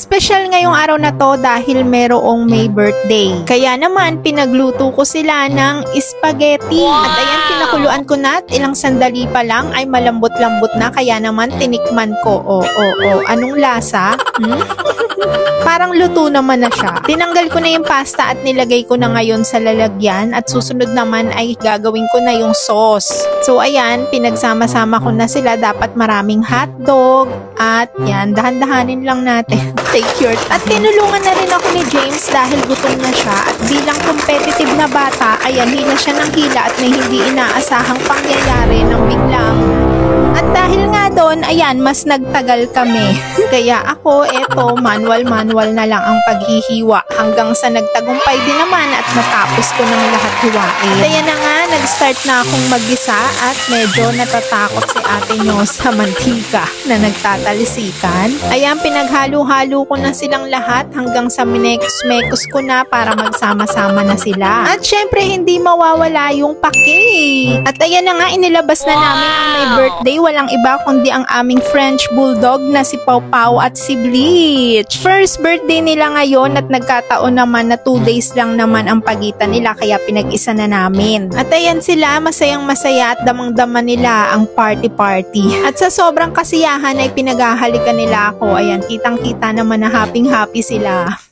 Espesyal ngayong araw na to dahil merong may birthday. Kaya naman, pinagluto ko sila ng spaghetti. At ayan, pinakuluan ko na at ilang sandali pa lang ay malambot-lambot na. Kaya naman, tinikman ko. O, o, o, anong lasa? Hmm? Parang luto naman na siya. Tinanggal ko na yung pasta at nilagay ko na ngayon sa lalagyan at susunod naman ay gagawin ko na yung sauce. So ayan, pinagsama-sama ko na sila. Dapat maraming hotdog at yan, dahan-dahanin lang natin. Take your... At tinulungan na rin ako ni James dahil gutom na siya at bilang competitive na bata, ayan, hila siya ng hila at may hindi inaasahang pangyayari ng biglang doon, ayan, mas nagtagal kami. Kaya ako, eto, manual-manual na lang ang paghihiwa hanggang sa nagtagumpay din naman at natapos ko ng lahat hiwain. Kaya na nga, nag-start na akong magisa at medyo natatakot si ate nyo sa mantika na nagtatalisikan. Ayan, pinaghalo-halo ko na silang lahat hanggang sa minekos-mekos ko na para magsama-sama na sila. At syempre, hindi mawawala yung pake. At ayan na nga, inilabas na namin ang may birthday walang iba kundi ang aming French Bulldog na si Pau Pau at si Bleach. First birthday nila ngayon at nagkataon naman na 2 days lang naman ang pagitan nila kaya pinag-isa na namin. At ayan sila, masayang masaya at damang-dama nila ang party-party. At sa sobrang kasiyahan ay pinaghahalikan nila ako. Ayan, kitang-kita naman na happy-happy sila.